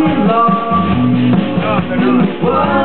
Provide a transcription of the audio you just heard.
we. Oh, no.